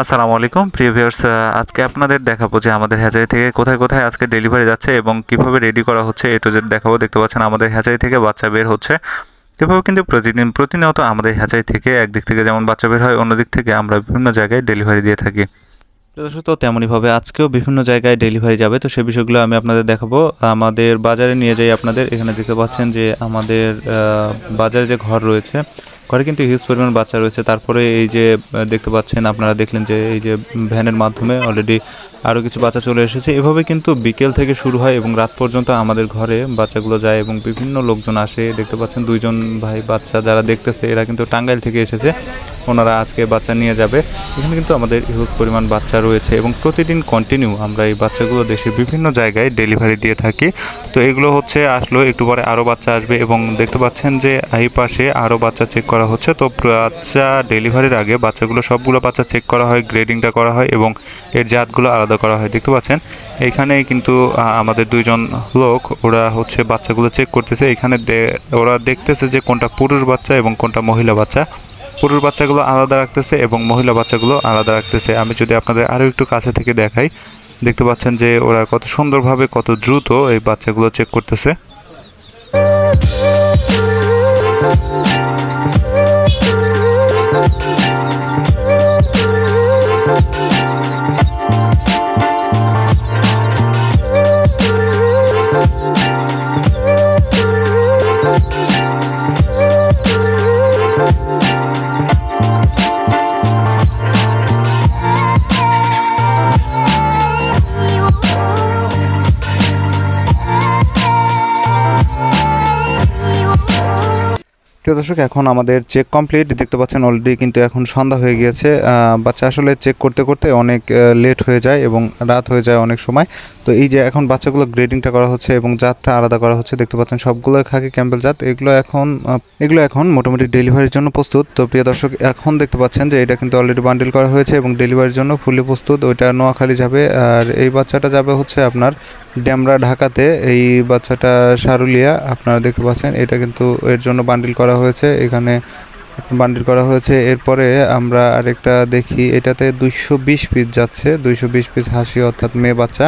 আসসালামু আলাইকুম। প্রিয় ভিউয়ার্স আজকে আপনাদের দেখাবো যে আমাদের হ্যাচারি থেকে কোথায় কোথায় আজকে ডেলিভারি যাচ্ছে এবং কীভাবে রেডি করা হচ্ছে, এ টু দেখাবো। দেখতে পাচ্ছেন, আমাদের হ্যাচারি থেকে বাচ্চা বের হচ্ছে। এভাবে কিন্তু প্রতিদিন, প্রতিনিয়ত আমাদের হ্যাচারি থেকে একদিক থেকে যেমন বাচ্চা বের হয়, অন্যদিক থেকে আমরা বিভিন্ন জায়গায় ডেলিভারি দিয়ে থাকি। তো তেমনইভাবে আজকেও বিভিন্ন জায়গায় ডেলিভারি যাবে। তো সে বিষয়গুলো আমি আপনাদের দেখাবো। আমাদের বাজারে নিয়ে যাই আপনাদের। এখানে দেখতে পাচ্ছেন যে আমাদের বাজারে যে ঘর রয়েছে ঘরে কিন্তু হিউজ পরিমাণ বাচ্চা রয়েছে। তারপরে এই যে দেখতে পাচ্ছেন, আপনারা দেখলেন যে এই যে ভ্যানের মাধ্যমে অলরেডি আরও কিছু বাচ্চা চলে এসেছে। এভাবে কিন্তু বিকেল থেকে শুরু হয় এবং রাত পর্যন্ত আমাদের ঘরে বাচ্চাগুলো যায় এবং বিভিন্ন লোকজন আসে। দেখতে পাচ্ছেন দুইজন ভাই বাচ্চা যারা দেখতেছে, এরা কিন্তু টাঙ্গাইল থেকে এসেছে। ওনারা আজকে বাচ্চা নিয়ে যাবে। এখানে কিন্তু আমাদের হিউজ পরিমাণ বাচ্চা রয়েছে এবং প্রতিদিন কন্টিনিউ আমরা এই বাচ্চাগুলো দেশের বিভিন্ন জায়গায় ডেলিভারি দিয়ে থাকি। তো এগুলো হচ্ছে আসলো একটু পরে আরও বাচ্চা আসবে এবং দেখতে পাচ্ছেন যে, এই পাশে আরও বাচ্চা চেক করা হচ্ছে। তো বাচ্চা ডেলিভারির আগে বাচ্চাগুলো সবগুলো বাচ্চা চেক করা হয় গ্রেডিংটা করা হয় এবং এর জাতগুলো আলাদা করা হয়। দেখতে পাচ্ছেন এইখানে কিন্তু আমাদের দুইজন লোক, ওরা হচ্ছে বাচ্চাগুলো চেক করতেছে। এখানে ওরা দেখতেছে যে কোনটা পুরুষ বাচ্চা এবং কোনটা মহিলা বাচ্চা। পুরুষ বাচ্চাগুলো আলাদা রাখতেছে এবং মহিলা বাচ্চাগুলো আলাদা রাখতেছে। আমি যদি আপনাদের আরও একটু কাছে থেকে দেখাই, দেখতে পাচ্ছেন যে ওরা কত সুন্দরভাবে, কত দ্রুত এই বাচ্চাগুলো চেক করতেছে। প্রিয় দর্শক, এখন আমাদের চেক কমপ্লিট দেখতে পাচ্ছেন অলরেডি কিন্তু এখন সন্ধ্যা হয়ে গিয়েছে। বাচ্চা আসলে চেক করতে করতে অনেক লেট হয়ে যায় এবং রাত হয়ে যায় অনেক সময়। তো এই যে এখন বাচ্চাগুলো গ্রেডিংটা করা হচ্ছে এবং জাতটা আলাদা করা হচ্ছে, দেখতে পাচ্ছেন সবগুলো খাকি ক্যাম্পেল জাত। এগুলো এখন এগুলো এখন মোটামুটি ডেলিভারির জন্য প্রস্তুত। তো প্রিয় দর্শক, এখন দেখতে পাচ্ছেন যে এটা কিন্তু অলরেডি বান্ডিল করা হয়েছে এবং ডেলিভারির জন্য ফুলি প্রস্তুত। ওইটা নোয়াখালী যাবে, আর এই বাচ্চাটা যাবে হচ্ছে আপনার ড্যামরা ঢাকাতে এই বাচ্চাটা সারুলিয়া আপনারা দেখতে পাচ্ছেন, এটা কিন্তু এর জন্য বান্ডিল করা হয়েছে, এখানে বান্ডিল করা হয়েছে। এরপরে আমরা আরেকটা দেখি, এটাতে দুইশো বিশ পিস যাচ্ছে, দুইশো বিশ পিস হাসি অর্থাৎ মেয়ে বাচ্চা।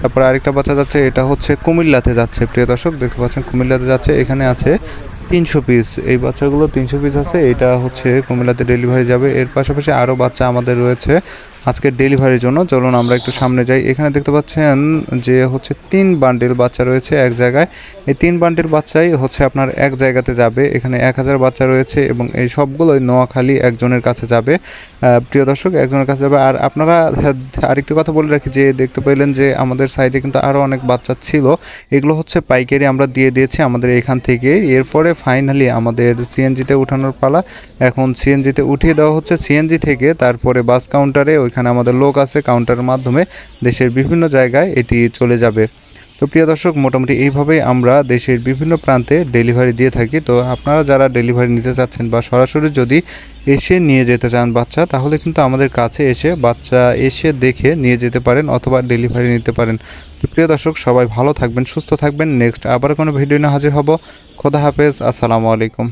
তারপরে আরেকটা বাচ্চা যাচ্ছে, এটা হচ্ছে কুমিল্লাতে যাচ্ছে। প্রিয় দর্শক, দেখতে পাচ্ছেন, কুমিল্লাতে যাচ্ছে, এখানে আছে তিনশো পিস এই বাচ্চাগুলো তিনশো পিস আছে, এটা হচ্ছে কুমিল্লাতে ডেলিভারি যাবে। এর পাশাপাশি আরও বাচ্চা আমাদের রয়েছে। আজকে ডেলিভারির জন্য। চলুন আমরা একটু সামনে যাই। এখানে দেখতে পাচ্ছেন যে হচ্ছে তিন বান্ডিল বাচ্চা রয়েছে এক জায়গায়। এই তিন বান্ডিল বাচ্চাই হচ্ছে আপনার এক জায়গাতে যাবে। এখানে এক হাজার বাচ্চা রয়েছে এবং এই সবগুলোই নোয়াখালী একজনের কাছে যাবে। প্রিয় দর্শক, একজনের কাছে যাবে। আর আপনারা আরেকটি কথা বলে রাখি যে দেখতে পেলেন যে আমাদের সাইডে কিন্তু আরও অনেক বাচ্চা ছিল। এগুলো হচ্ছে পাইকারি আমরা দিয়ে দিয়েছি আমাদের এখান থেকে। এরপরে ফাইনালি আমাদের সিএনজিতে উঠানোর পালা। এখন সিএনজিতে উঠিয়ে দেওয়া হচ্ছে। সিএনজি থেকে তারপরে বাস কাউন্টারে ওইখানে আমাদের লোক আছে কাউন্টারের মাধ্যমে দেশের বিভিন্ন জায়গায় এটি চলে যাবে। তো প্রিয় দর্শক, মোটামুটি এইভাবেই আমরা দেশের বিভিন্ন প্রান্তে ডেলিভারি দিয়ে থাকি। তো আপনারা যারা ডেলিভারি নিতে চাচ্ছেন বা সরাসরি যদি এসে নিয়ে যেতে চান বাচ্চা, তাহলে কিন্তু আমাদের কাছে এসে বাচ্চা এসে দেখে নিয়ে যেতে পারেন অথবা ডেলিভারি নিতে পারেন। তো প্রিয় দর্শক, সবাই ভালো থাকবেন, সুস্থ থাকবেন। নেক্সট আবার কোনো ভিডিও নিয়ে হাজির হব। খোদা হাফেজ, আসসালামু আলাইকুম।